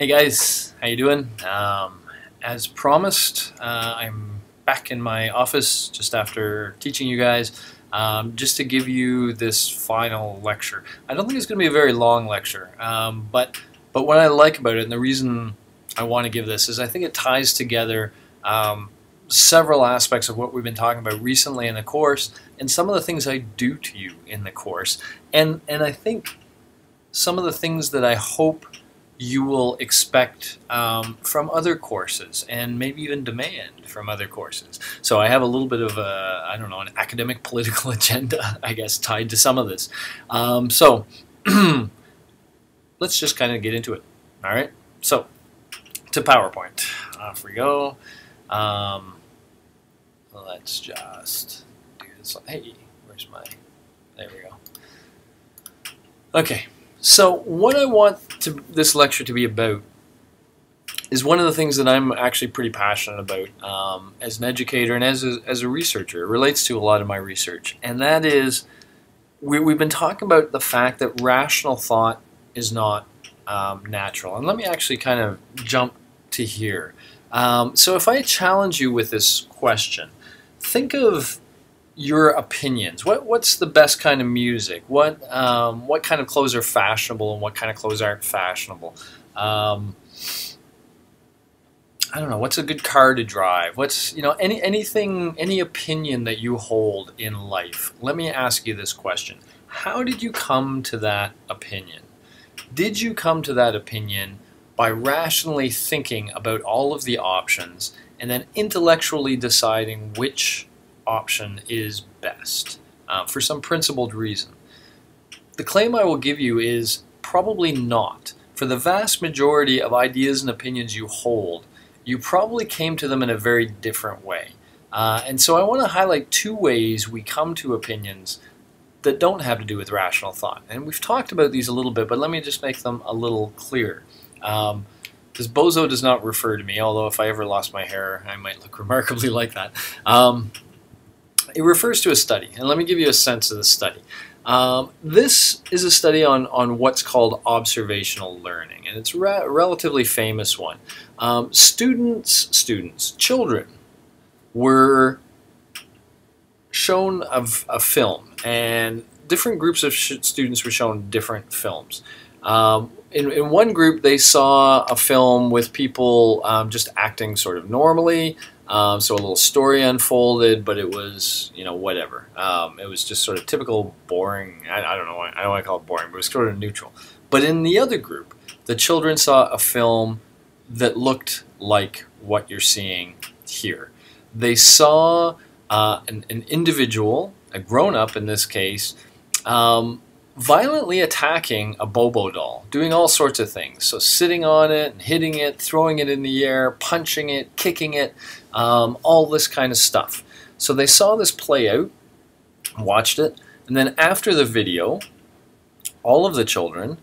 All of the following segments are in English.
Hey guys, how you doing? Um, as promised, uh, I'm back in my office just after teaching you guys, um, just to give you this final lecture. I don't think it's going to be a very long lecture, um, but but what I like about it, and the reason I want to give this, is I think it ties together um, several aspects of what we've been talking about recently in the course, and some of the things I do to you in the course, and and I think some of the things that I hope you will expect um, from other courses and maybe even demand from other courses. So I have a little bit of a, I don't know, an academic political agenda, I guess, tied to some of this. Um, so let's just kind of get into it. All right. So to PowerPoint. Off we go. Um, let's just do this. Hey, where's my, there we go. Okay. So what I want to, this lecture to be about is one of the things that I'm actually pretty passionate about um, as an educator and as a, as a researcher. It relates to a lot of my research, and that is we, we've been talking about the fact that rational thought is not um, natural. And let me actually kind of jump to here. Um, so if I challenge you with this question, think of your opinions. What what's the best kind of music? What um, what kind of clothes are fashionable and what kind of clothes aren't fashionable? Um, I don't know. What's a good car to drive? What's you know any anything any opinion that you hold in life? Let me ask you this question: How did you come to that opinion? Did you come to that opinion by rationally thinking about all of the options and then intellectually deciding which option is best uh, for some principled reason. The claim I will give you is probably not. For the vast majority of ideas and opinions you hold, you probably came to them in a very different way. Uh, and so I want to highlight two ways we come to opinions that don't have to do with rational thought. And we've talked about these a little bit, but let me just make them a little clearer. Um, because bozo does not refer to me, although if I ever lost my hair, I might look remarkably like that. Um, it refers to a study, and let me give you a sense of the study. Um, this is a study on, on what's called observational learning, and it's a relatively famous one. Um, students, students, children were shown a, a film, and different groups of students were shown different films. Um, in, in one group, they saw a film with people um, just acting sort of normally. Um, so a little story unfolded, but it was, you know, whatever. Um, it was just sort of typical boring. I, I don't know. I don't want to call it boring, but it was sort of neutral. But in the other group, the children saw a film that looked like what you're seeing here. They saw uh, an, an, individual, a grown-up in this case, um, violently attacking a Bobo doll, doing all sorts of things. So sitting on it, hitting it, throwing it in the air, punching it, kicking it, um, all this kind of stuff. So they saw this play out, watched it, and then after the video, all of the children,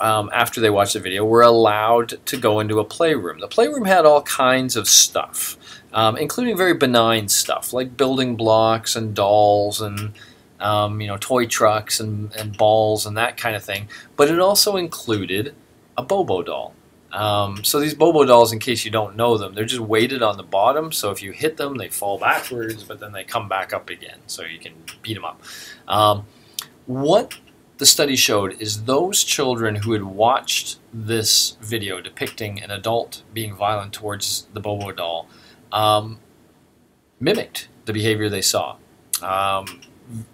um, after they watched the video, were allowed to go into a playroom. The playroom had all kinds of stuff, um, including very benign stuff like building blocks and dolls and um, you know, toy trucks and, and balls and that kind of thing. But it also included a Bobo doll. Um, so these Bobo dolls, in case you don't know them, they're just weighted on the bottom. So if you hit them, they fall backwards, but then they come back up again. So you can beat them up. Um, what the study showed is those children who had watched this video depicting an adult being violent towards the Bobo doll um, mimicked the behavior they saw. Um,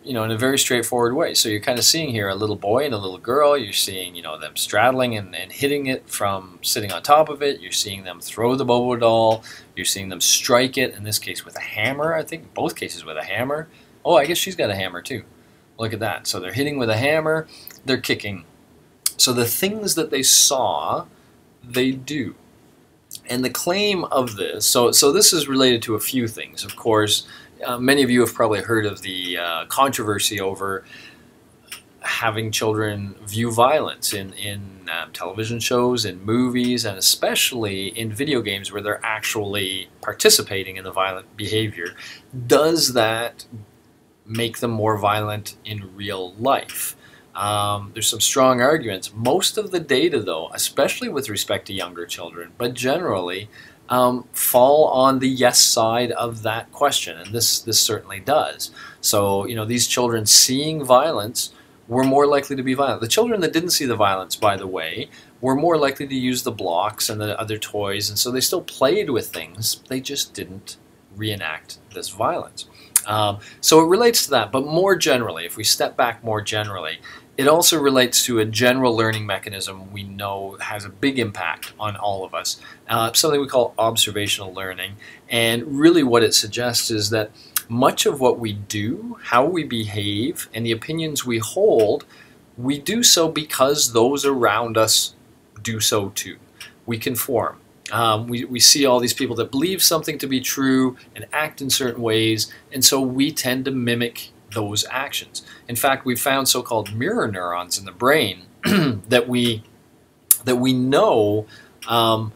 you know, in a very straightforward way. So you're kind of seeing here a little boy and a little girl. You're seeing, you know, them straddling and, and hitting it from sitting on top of it. You're seeing them throw the Bobo doll. You're seeing them strike it, in this case with a hammer, I think. Both cases with a hammer. Oh, I guess she's got a hammer too. Look at that. So they're hitting with a hammer. They're kicking. So the things that they saw, they do. And the claim of this, so, so this is related to a few things. Of course, uh, many of you have probably heard of the uh, controversy over having children view violence in, in um, television shows, in movies, and especially in video games where they're actually participating in the violent behavior. Does that make them more violent in real life? Um, there's some strong arguments. Most of the data, though, especially with respect to younger children, but generally, um, fall on the yes side of that question, and this this certainly does. So you know these children seeing violence were more likely to be violent. The children that didn't see the violence, by the way, were more likely to use the blocks and the other toys, and so they still played with things. They just didn't reenact this violence. Um, so it relates to that, but more generally, if we step back more generally, it also relates to a general learning mechanism we know has a big impact on all of us, uh, something we call observational learning. And really, what it suggests is that much of what we do, how we behave, and the opinions we hold, we do so because those around us do so too. We conform. Um, we, we see all these people that believe something to be true and act in certain ways, and so we tend to mimic those actions. In fact, we found so-called mirror neurons in the brain that we that we know um,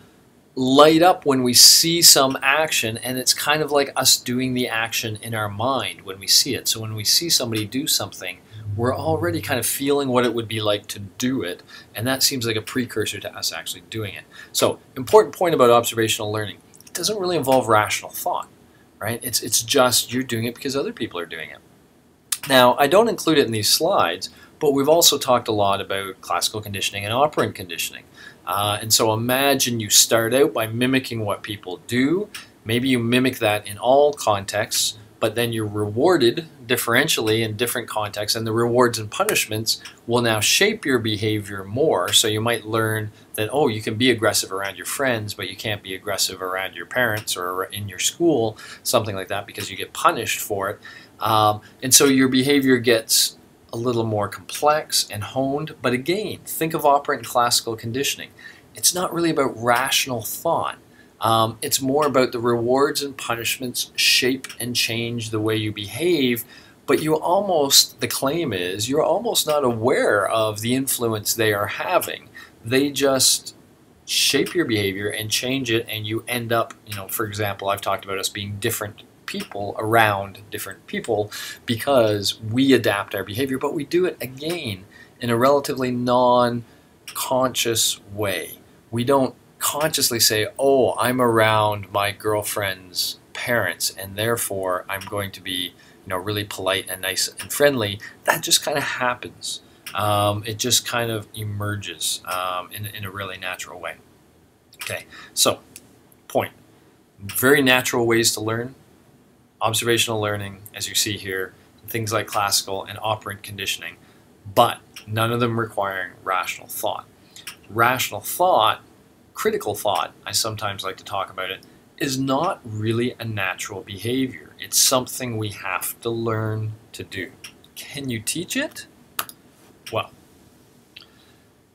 light up when we see some action, and it's kind of like us doing the action in our mind when we see it. So when we see somebody do something, we're already kind of feeling what it would be like to do it, and that seems like a precursor to us actually doing it. So, important point about observational learning: it doesn't really involve rational thought, right? It's it's just you're doing it because other people are doing it. Now, I don't include it in these slides, but we've also talked a lot about classical conditioning and operant conditioning. Uh, and so imagine you start out by mimicking what people do. Maybe you mimic that in all contexts, but then you're rewarded differentially in different contexts, and the rewards and punishments will now shape your behavior more. So you might learn that, oh, you can be aggressive around your friends, but you can't be aggressive around your parents or in your school, something like that, because you get punished for it. Um, and so your behavior gets a little more complex and honed. But again, think of operant and classical conditioning. It's not really about rational thought. Um, it's more about the rewards and punishments shape and change the way you behave, but you almost, the claim is, you're almost not aware of the influence they are having. They just shape your behavior and change it, and you end up, you know, for example, I've talked about us being different people around different people because we adapt our behavior, but we do it again in a relatively non conscious way. We don't consciously say, oh, I'm around my girlfriend's parents and therefore I'm going to be you know really polite and nice and friendly. That just kind of happens. Um, it just kind of emerges um, in, in a really natural way. Okay so point. Very natural ways to learn observational learning, as you see here, things like classical and operant conditioning, but none of them requiring rational thought. Rational thought, critical thought, I sometimes like to talk about it, is not really a natural behavior. It's something we have to learn to do. Can you teach it? Well,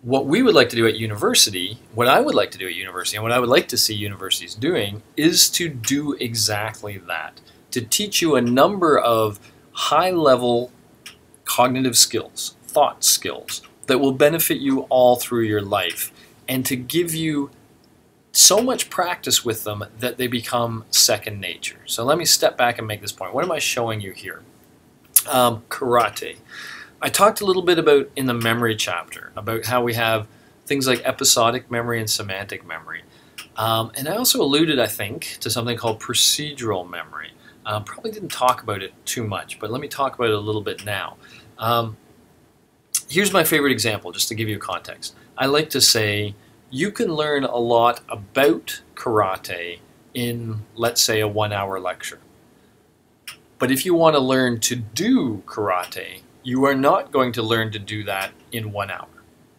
what we would like to do at university, what I would like to do at university, and what I would like to see universities doing, is to do exactly that to teach you a number of high level cognitive skills, thought skills that will benefit you all through your life and to give you so much practice with them that they become second nature. So let me step back and make this point. What am I showing you here? Um, karate. I talked a little bit about in the memory chapter about how we have things like episodic memory and semantic memory. Um, and I also alluded, I think, to something called procedural memory. Um, probably didn't talk about it too much, but let me talk about it a little bit now. Um, here's my favorite example, just to give you context. I like to say you can learn a lot about karate in, let's say, a one hour lecture. But if you want to learn to do karate, you are not going to learn to do that in one hour.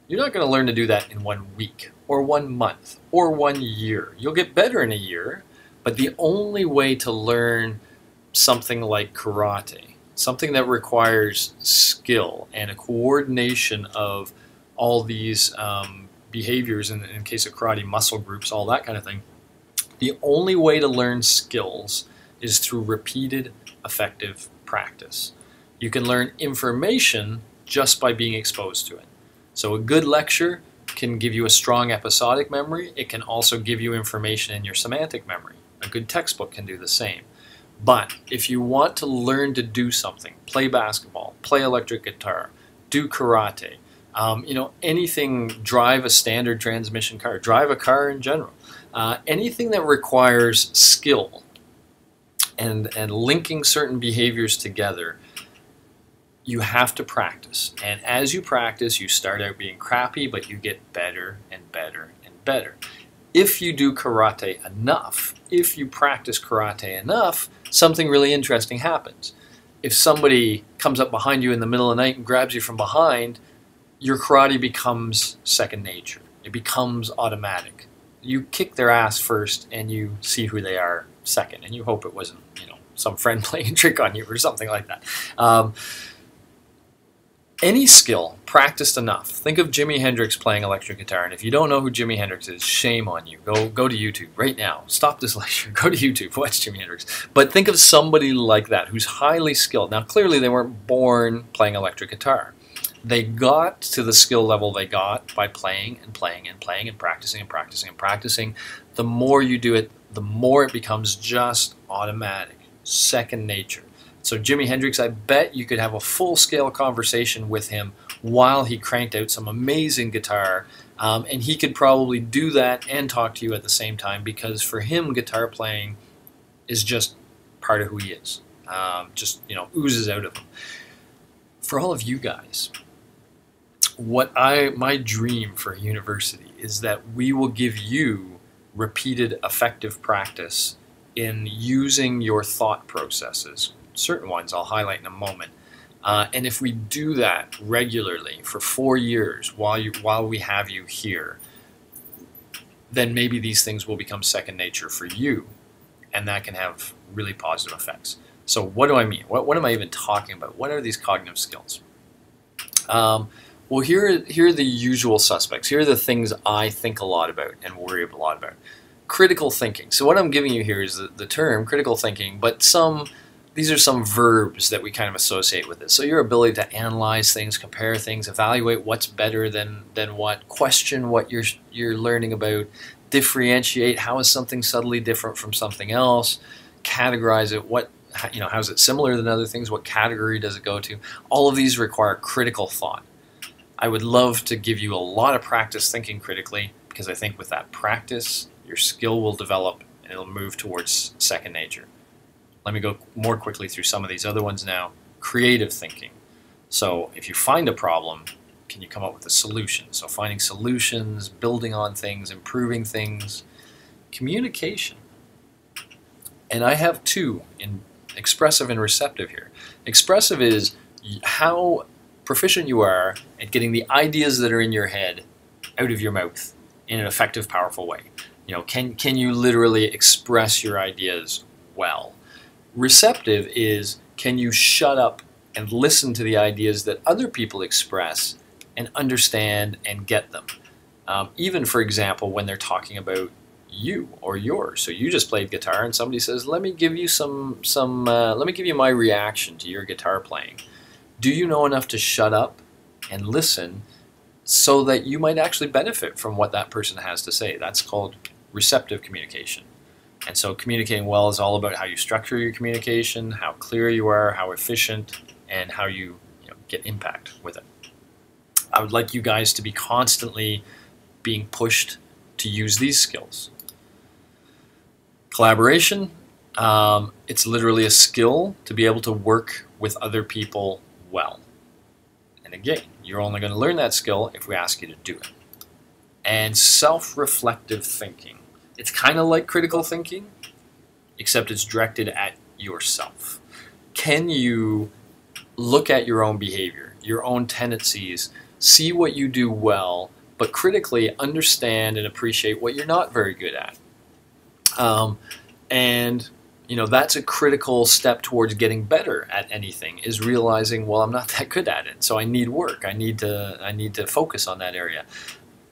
You're not going to learn to do that in one week or one month or one year. You'll get better in a year, but the only way to learn something like karate, something that requires skill and a coordination of all these um, behaviors, in, in case of karate, muscle groups, all that kind of thing. The only way to learn skills is through repeated, effective practice. You can learn information just by being exposed to it. So a good lecture can give you a strong episodic memory. It can also give you information in your semantic memory. A good textbook can do the same. But if you want to learn to do something, play basketball, play electric guitar, do karate. Um, you know, anything, drive a standard transmission car, drive a car in general. Uh, anything that requires skill and, and linking certain behaviors together, you have to practice. And as you practice, you start out being crappy, but you get better and better and better. If you do karate enough, if you practice karate enough, something really interesting happens. If somebody comes up behind you in the middle of the night and grabs you from behind, your karate becomes second nature. It becomes automatic. You kick their ass first and you see who they are second, and you hope it wasn't, you know, some friend playing a trick on you or something like that. Um, any skill practiced enough. Think of Jimi Hendrix playing electric guitar, and if you don't know who Jimi Hendrix is, shame on you. Go go to YouTube right now. Stop this lecture. Go to YouTube. Watch Jimi Hendrix. But think of somebody like that who's highly skilled. Now, clearly, they weren't born playing electric guitar. They got to the skill level they got by playing and playing and playing and practicing and practicing and practicing. The more you do it, the more it becomes just automatic, second nature. So Jimi Hendrix, I bet you could have a full-scale conversation with him while he cranked out some amazing guitar, um, and he could probably do that and talk to you at the same time because for him, guitar playing is just part of who he is. Um, just you know, oozes out of him. For all of you guys, what I my dream for university is that we will give you repeated effective practice in using your thought processes certain ones I'll highlight in a moment. Uh, and if we do that regularly for four years while you while we have you here, then maybe these things will become second nature for you, and that can have really positive effects. So what do I mean? What, what am I even talking about? What are these cognitive skills? Um, well, here, here are the usual suspects. Here are the things I think a lot about and worry a lot about. Critical thinking. So what I'm giving you here is the, the term critical thinking, but some these are some verbs that we kind of associate with it. So your ability to analyze things, compare things, evaluate what's better than than what, question what you're you're learning about, differentiate how is something subtly different from something else, categorize it, what you know, how is it similar than other things, what category does it go to? All of these require critical thought. I would love to give you a lot of practice thinking critically because I think with that practice, your skill will develop and it'll move towards second nature. Let me go more quickly through some of these other ones now. Creative thinking. So if you find a problem, can you come up with a solution? So finding solutions, building on things, improving things. Communication. And I have two in expressive and receptive here. Expressive is how proficient you are at getting the ideas that are in your head out of your mouth in an effective, powerful way. You know, can, can you literally express your ideas well? Receptive is can you shut up and listen to the ideas that other people express and understand and get them? Um, even, for example, when they're talking about you or yours. So you just played guitar, and somebody says, "Let me give you some some. Uh, let me give you my reaction to your guitar playing." Do you know enough to shut up and listen, so that you might actually benefit from what that person has to say? That's called receptive communication. And so communicating well is all about how you structure your communication, how clear you are, how efficient, and how you, you know, get impact with it. I would like you guys to be constantly being pushed to use these skills. Collaboration, um, it's literally a skill to be able to work with other people well. And again, you're only going to learn that skill if we ask you to do it. And self-reflective thinking. It's kind of like critical thinking, except it's directed at yourself. Can you look at your own behavior, your own tendencies, see what you do well, but critically understand and appreciate what you're not very good at? Um, and you know that's a critical step towards getting better at anything is realizing well i'm not that good at it so i need work i need to i need to focus on that area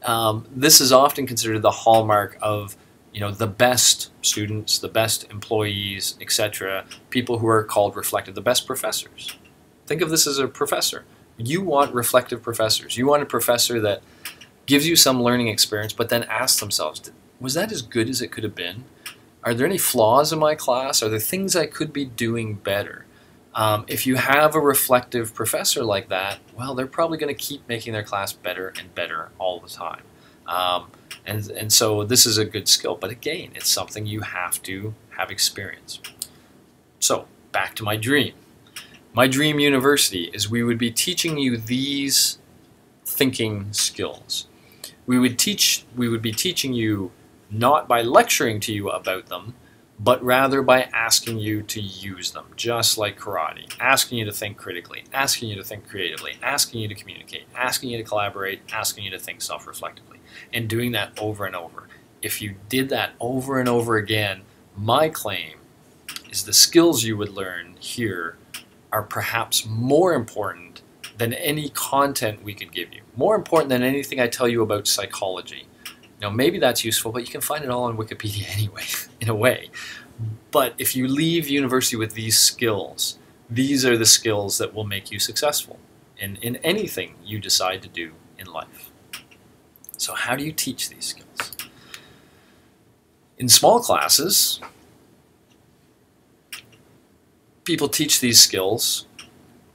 um, this is often considered the hallmark of you know the best students, the best employees, etc. People who are called reflective, the best professors. Think of this as a professor. You want reflective professors. You want a professor that gives you some learning experience, but then asks themselves, was that as good as it could have been? Are there any flaws in my class? Are there things I could be doing better? Um, if you have a reflective professor like that, well, they're probably going to keep making their class better and better all the time. Um, and, and so this is a good skill. But again, it's something you have to have experience. So back to my dream. My dream university is we would be teaching you these thinking skills. We would teach we would be teaching you not by lecturing to you about them, but rather by asking you to use them, just like karate. Asking you to think critically, asking you to think creatively, asking you to communicate, asking you to collaborate, asking you to think self-reflectively, and doing that over and over. If you did that over and over again, my claim is the skills you would learn here are perhaps more important than any content we could give you. More important than anything I tell you about psychology. Now, maybe that's useful, but you can find it all on Wikipedia anyway, in a way. But if you leave university with these skills, these are the skills that will make you successful in, in anything you decide to do in life. So, how do you teach these skills? In small classes, people teach these skills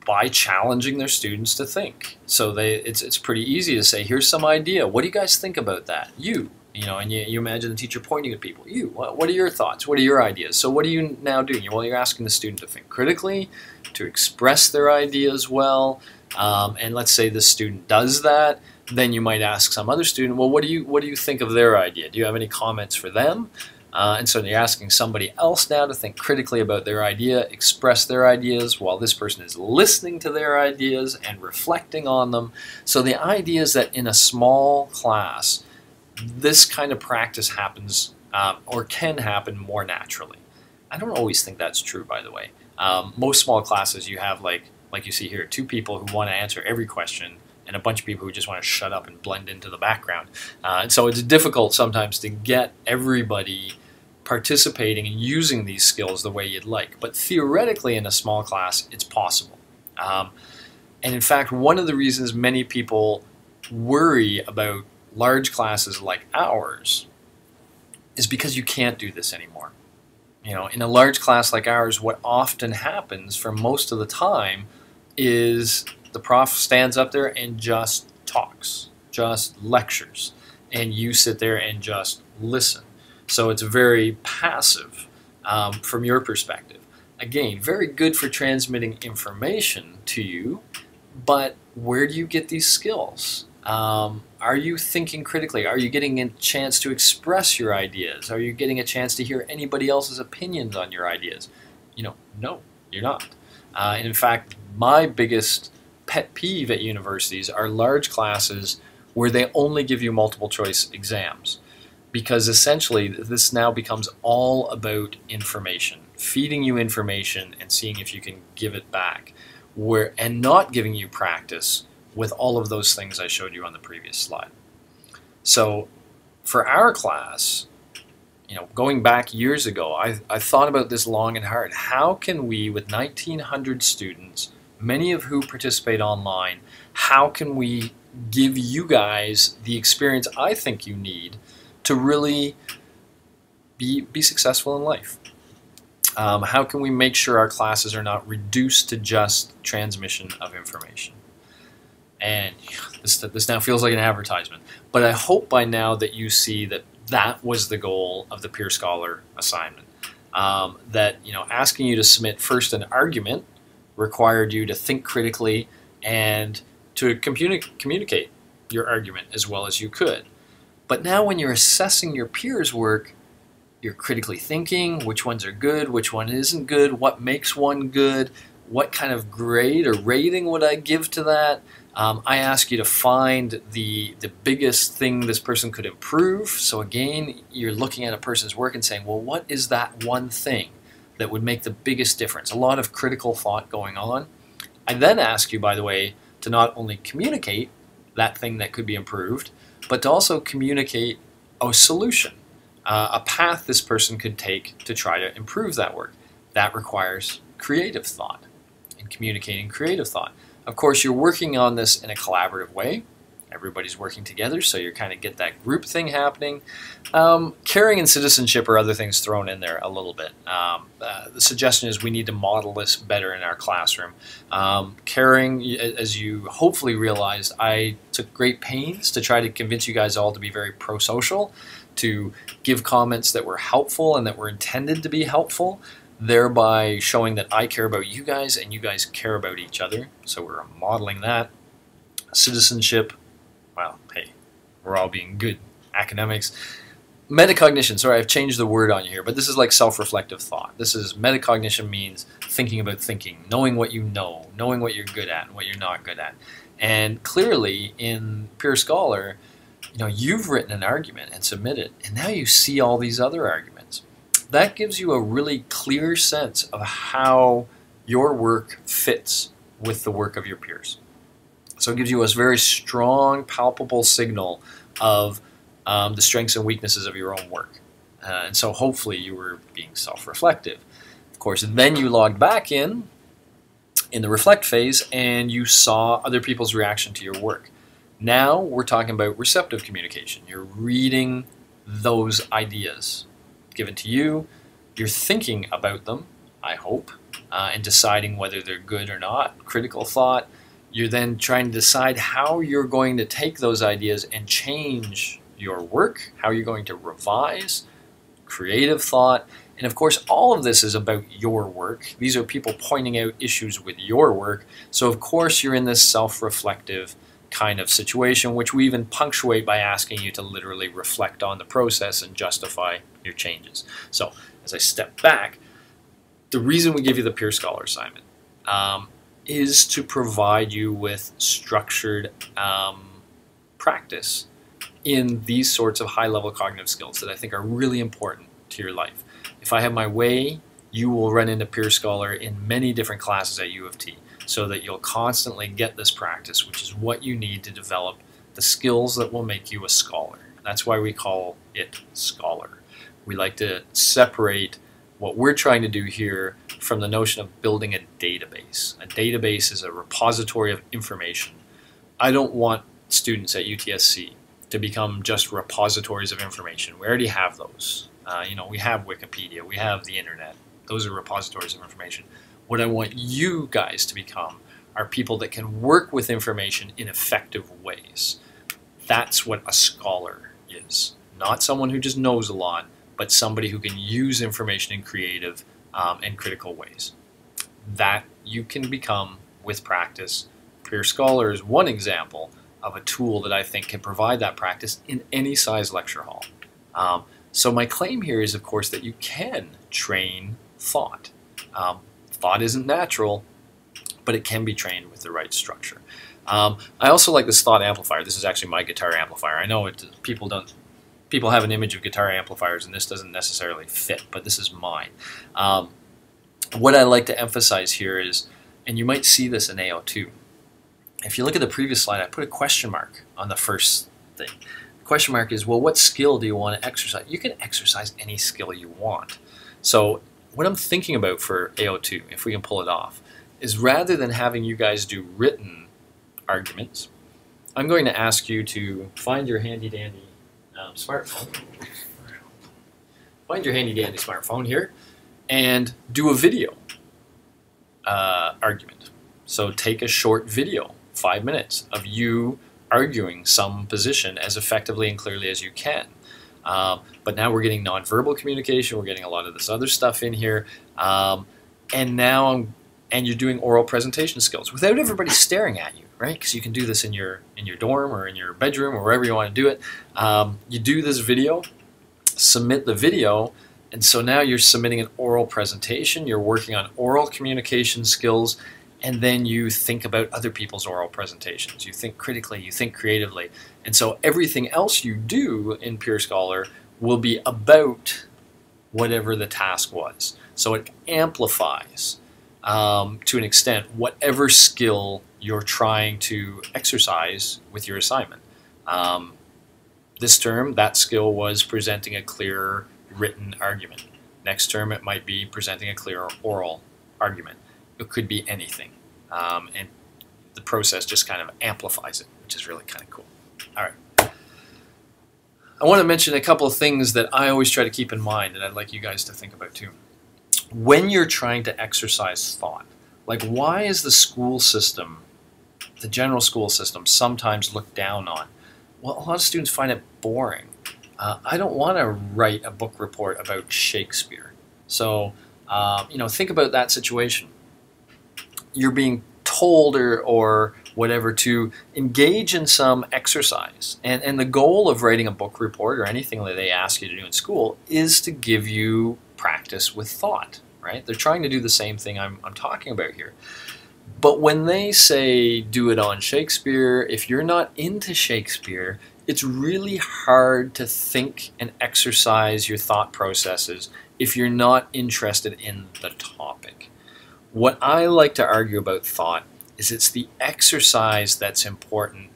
by challenging their students to think. So they, it's, it's pretty easy to say, here's some idea. What do you guys think about that? You, you know, and you, you imagine the teacher pointing at people. You, what, what are your thoughts? What are your ideas? So what are you now doing? Well, you're asking the student to think critically, to express their ideas well, um, and let's say the student does that, then you might ask some other student, well, what do you what do you think of their idea? Do you have any comments for them? Uh, and so you're asking somebody else now to think critically about their idea, express their ideas while this person is listening to their ideas and reflecting on them. So the idea is that in a small class, this kind of practice happens um, or can happen more naturally. I don't always think that's true, by the way. Um, most small classes, you have like like you see here, two people who want to answer every question and a bunch of people who just want to shut up and blend into the background. Uh, and so it's difficult sometimes to get everybody participating and using these skills the way you'd like. But theoretically, in a small class, it's possible. Um, and in fact, one of the reasons many people worry about large classes like ours is because you can't do this anymore. You know, in a large class like ours, what often happens for most of the time is the prof stands up there and just talks, just lectures, and you sit there and just listen. So it's very passive um, from your perspective. Again, very good for transmitting information to you, but where do you get these skills? Um, are you thinking critically? Are you getting a chance to express your ideas? Are you getting a chance to hear anybody else's opinions on your ideas? You know, no, you're not. Uh, and in fact, my biggest pet peeve at universities are large classes where they only give you multiple choice exams because essentially this now becomes all about information, feeding you information and seeing if you can give it back, where and not giving you practice with all of those things I showed you on the previous slide. So for our class, you know, going back years ago, I, I thought about this long and hard. How can we, with 1,900 students, many of who participate online, how can we give you guys the experience I think you need to really be, be successful in life? Um, how can we make sure our classes are not reduced to just transmission of information? And this, this now feels like an advertisement, but I hope by now that you see that that was the goal of the Peer Scholar assignment. Um, that you know, asking you to submit first an argument required you to think critically and to communi- communicate your argument as well as you could. But now when you're assessing your peers' work, you're critically thinking which ones are good, which one isn't good, what makes one good, what kind of grade or rating would I give to that? Um, I ask you to find the, the biggest thing this person could improve. So again, you're looking at a person's work and saying, well, what is that one thing that would make the biggest difference? A lot of critical thought going on. I then ask you, by the way, to not only communicate that thing that could be improved, but to also communicate a solution, uh, a path this person could take to try to improve that work. That requires creative thought and communicating creative thought. Of course, you're working on this in a collaborative way. Everybody's working together, so you kind of get that group thing happening. Um, caring and citizenship are other things thrown in there a little bit. Um, uh, the suggestion is we need to model this better in our classroom. Um, caring, as you hopefully realized, I took great pains to try to convince you guys all to be very pro-social, to give comments that were helpful and that were intended to be helpful thereby showing that I care about you guys and you guys care about each other. So we're modeling that. Citizenship, we're all being good academics. Metacognition, sorry, I've changed the word on you here, but this is like self-reflective thought. This is metacognition means thinking about thinking, knowing what you know, knowing what you're good at and what you're not good at. And clearly in Peer Scholar, you know, you've written an argument and submitted, and now you see all these other arguments that gives you a really clear sense of how your work fits with the work of your peers. So it gives you a very strong, palpable signal of um, the strengths and weaknesses of your own work. Uh, and so hopefully you were being self-reflective. Of course, then you logged back in in the reflect phase and you saw other people's reaction to your work. Now we're talking about receptive communication. You're reading those ideas given to you. You're thinking about them, I hope, uh, and deciding whether they're good or not. Critical thought. You're then trying to decide how you're going to take those ideas and change your work, how you're going to revise, creative thought, and of course, all of this is about your work. These are people pointing out issues with your work. So, of course, you're in this self reflective kind of situation, which we even punctuate by asking you to literally reflect on the process and justify your changes. So as I step back, the reason we give you the Peer Scholar assignment um, is to provide you with structured um, practice in these sorts of high-level cognitive skills that I think are really important to your life. If I have my way, you will run into Peer Scholar in many different classes at U of T so that you'll constantly get this practice, which is what you need to develop the skills that will make you a scholar. That's why we call it scholar. We like to separate what we're trying to do here from the notion of building a database. A database is a repository of information. I don't want students at UTSC to become just repositories of information. We already have those. Uh, you know, we have Wikipedia, we have the internet. Those are repositories of information. What I want you guys to become are people that can work with information in effective ways. That's what a scholar is. Not someone who just knows a lot, but somebody who can use information in creative um, and critical ways. That you can become with practice. Peer Scholar is one example of a tool that I think can provide that practice in any size lecture hall. Um, so my claim here is, of course, that you can train thought. Um, Thought isn't natural, but it can be trained with the right structure. Um, I also like this thought amplifier. This is actually my guitar amplifier. I know it, people don't people have an image of guitar amplifiers, and this doesn't necessarily fit, but this is mine. Um, what I like to emphasize here is, and you might see this in AO2. If you look at the previous slide, I put a question mark on the first thing. The question mark is, well, what skill do you want to exercise? You can exercise any skill you want. So what I'm thinking about for AO2, if we can pull it off, is rather than having you guys do written arguments, I'm going to ask you to find your handy dandy um, smartphone. Find your handy dandy smartphone here and do a video uh, argument. So take a short video, five minutes, of you arguing some position as effectively and clearly as you can. Um, but now we're getting nonverbal communication. We're getting a lot of this other stuff in here. Um, and now I'm, and you're doing oral presentation skills without everybody staring at you, right? Because you can do this in your in your dorm or in your bedroom or wherever you want to do it. Um, you do this video, submit the video, and so now you're submitting an oral presentation. You're working on oral communication skills, and then you think about other people's oral presentations. You think critically, you think creatively. And so everything else you do in Peer Scholar will be about whatever the task was. So it amplifies um, to an extent whatever skill you're trying to exercise with your assignment. Um, this term, that skill was presenting a clear written argument. Next term, it might be presenting a clear oral argument. It could be anything. Um, and the process just kind of amplifies it, which is really kind of cool. All right. I want to mention a couple of things that I always try to keep in mind, and I'd like you guys to think about too. When you're trying to exercise thought, like why is the school system, the general school system, sometimes looked down on? Well, a lot of students find it boring. Uh, I don't want to write a book report about Shakespeare. So, um, you know, think about that situation. You're being told or, or whatever to engage in some exercise. And, and the goal of writing a book report or anything that they ask you to do in school is to give you practice with thought, right? They're trying to do the same thing I'm, I'm talking about here. But when they say do it on Shakespeare, if you're not into Shakespeare, it's really hard to think and exercise your thought processes if you're not interested in the topic. What I like to argue about thought is it's the exercise that's important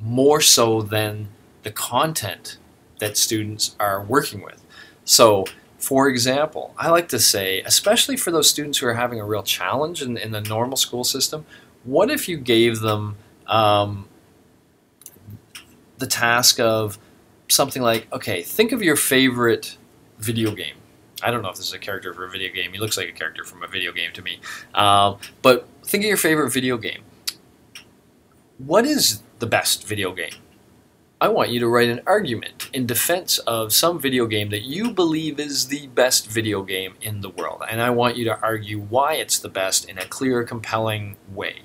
more so than the content that students are working with. So, for example, I like to say, especially for those students who are having a real challenge in, in the normal school system, what if you gave them um, the task of something like, okay, think of your favorite video game. I don't know if this is a character for a video game. He looks like a character from a video game to me. Um, but think of your favorite video game. What is the best video game? I want you to write an argument in defense of some video game that you believe is the best video game in the world. And I want you to argue why it's the best in a clear, compelling way.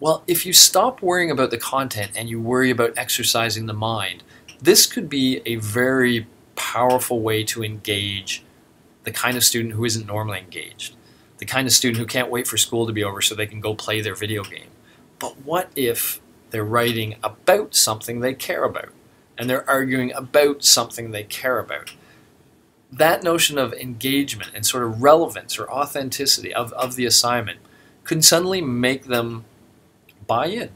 Well, if you stop worrying about the content and you worry about exercising the mind, this could be a very powerful way to engage the kind of student who isn't normally engaged, the kind of student who can't wait for school to be over so they can go play their video game. But what if they're writing about something they care about and they're arguing about something they care about? That notion of engagement and sort of relevance or authenticity of, of the assignment could suddenly make them buy in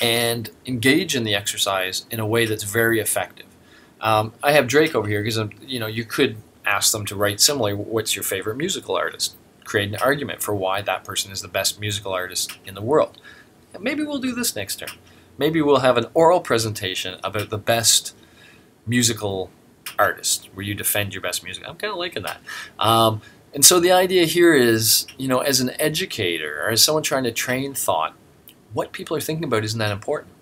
and engage in the exercise in a way that's very effective. Um, I have Drake over here because you know you could ask them to write similarly. What's your favorite musical artist? Create an argument for why that person is the best musical artist in the world. Maybe we'll do this next term. Maybe we'll have an oral presentation about the best musical artist, where you defend your best music. I'm kind of liking that. Um, and so the idea here is, you know, as an educator or as someone trying to train thought, what people are thinking about isn't that important.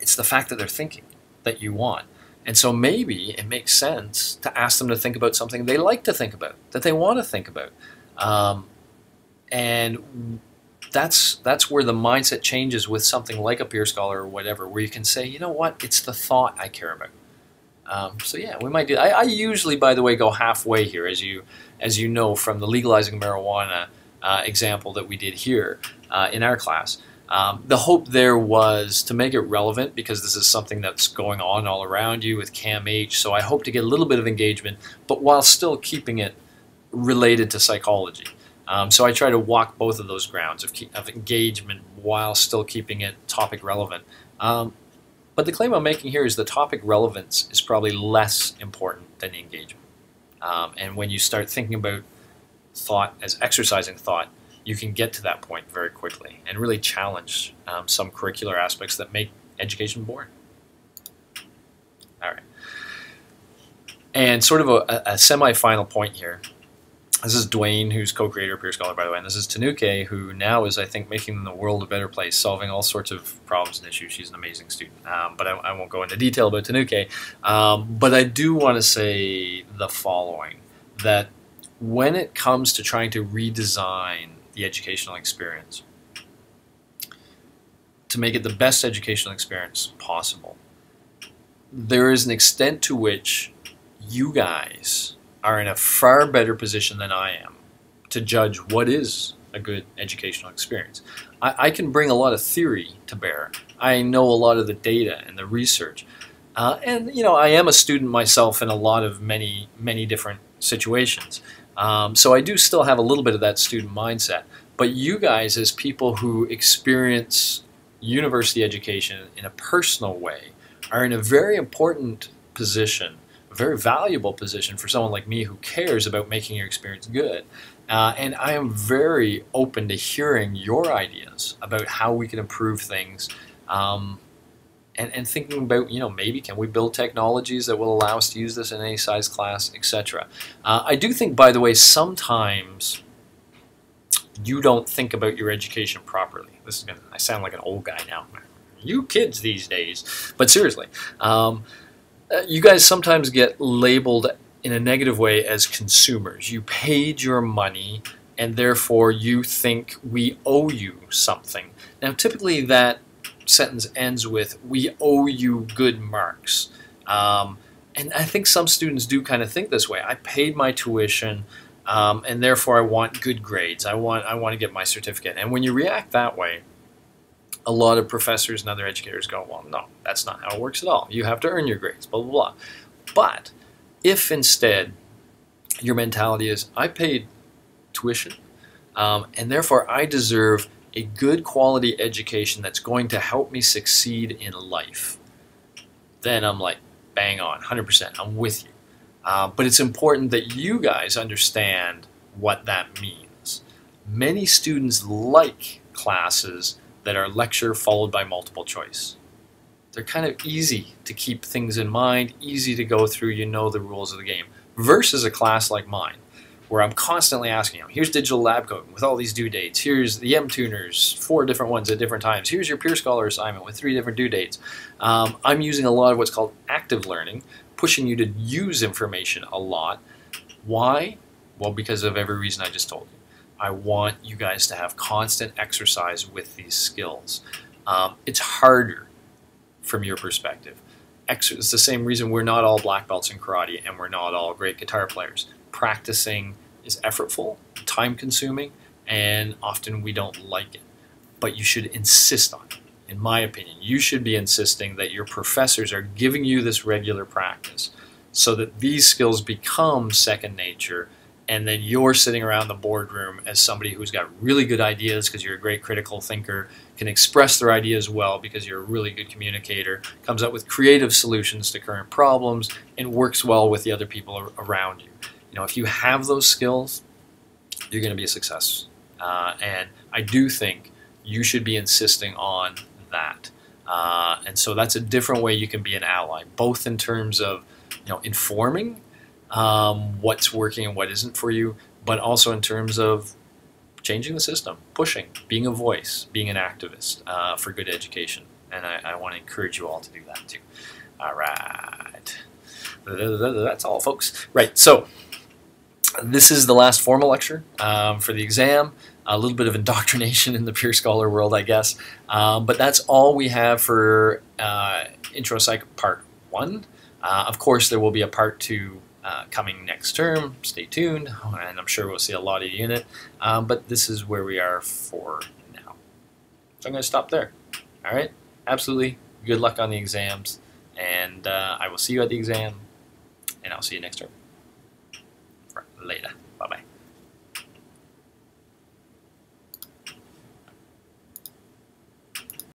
It's the fact that they're thinking that you want. And so maybe it makes sense to ask them to think about something they like to think about, that they want to think about. Um, and that's that's where the mindset changes with something like a peer scholar or whatever, where you can say, you know what, it's the thought I care about. Um, so yeah, we might do. I, I, usually, by the way, go halfway here, as you as you know from the legalizing marijuana uh, example that we did here uh, in our class. Um, the hope there was to make it relevant because this is something that's going on all around you with CAMH. So I hope to get a little bit of engagement, but while still keeping it related to psychology. Um, so I try to walk both of those grounds of, of engagement while still keeping it topic relevant. Um, but the claim I'm making here is the topic relevance is probably less important than engagement. Um, and when you start thinking about thought as exercising thought, you can get to that point very quickly and really challenge um, some curricular aspects that make education boring. All right. And sort of a, a semi-final point here. This is Dwayne, who's co-creator of Peer Scholar, by the way, and this is Tanuke, who now is, I think, making the world a better place, solving all sorts of problems and issues. She's an amazing student, um, but I, I, won't go into detail about Tanuke. Um, but I do want to say the following, that when it comes to trying to redesign the educational experience to make it the best educational experience possible. There is an extent to which you guys are in a far better position than I am to judge what is a good educational experience. I, I can bring a lot of theory to bear. I know a lot of the data and the research. Uh, and, you know, I am a student myself in a lot of many, many different situations. Um, so I do still have a little bit of that student mindset. But you guys, as people who experience university education in a personal way, are in a very important position, very valuable position for someone like me who cares about making your experience good. Uh, and I am very open to hearing your ideas about how we can improve things um, and, and thinking about, you know, maybe can we build technologies that will allow us to use this in any size class, etc. Uh, I do think, by the way, sometimes you don't think about your education properly. This is gonna, I sound like an old guy now. You kids these days. But seriously, um, you guys sometimes get labeled in a negative way as consumers. You paid your money and therefore you think we owe you something. Now, typically that sentence ends with, we owe you good marks. Um, and I think some students do kind of think this way. I paid my tuition, um, and therefore I want good grades. I want, I want to get my certificate. And when you react that way, a lot of professors and other educators go, well, no, that's not how it works at all. You have to earn your grades, blah, blah, blah. But if instead your mentality is, I paid tuition, um, and therefore I deserve a good quality education that's going to help me succeed in life, then I'm like, bang on, 100%, I'm with you. Uh, but it's important that you guys understand what that means. Many students like classes that are lecture followed by multiple choice. They're kind of easy to keep things in mind, easy to go through, you know the rules of the game, versus a class like mine where I'm constantly asking them, here's digital lab coding with all these due dates. Here's the M-tuners, four different ones at different times. Here's your peerScholar assignment with three different due dates. Um, I'm using a lot of what's called active learning, pushing you to use information a lot. Why? Well, because of every reason I just told you. I want you guys to have constant exercise with these skills. Um, it's harder from your perspective. It's the same reason we're not all black belts in karate and we're not all great guitar players practicing is effortful, time consuming, and often we don't like it. But you should insist on it. In my opinion, you should be insisting that your professors are giving you this regular practice so that these skills become second nature and then you're sitting around the boardroom as somebody who's got really good ideas because you're a great critical thinker, can express their ideas well because you're a really good communicator, comes up with creative solutions to current problems, and works well with the other people around you. You know, if you have those skills, you're going to be a success. Uh, and I do think you should be insisting on that. Uh, and so that's a different way you can be an ally, both in terms of you know informing um, what's working and what isn't for you, but also in terms of changing the system, pushing, being a voice, being an activist uh, for good education. And I, I want to encourage you all to do that too. All right. That's all, folks. Right. So this is the last formal lecture um, for the exam. A little bit of indoctrination in the peerScholar world, I guess. Um, but that's all we have for uh, Intro Psych Part 1. Uh, of course, there will be a Part 2 uh, coming next term. Stay tuned, and I'm sure we'll see a lot of unit. Um, but this is where we are for now. So I'm going to stop there. All right? Absolutely. Good luck on the exams, and uh, I will see you at the exam, and I'll see you next term later. Bye bye.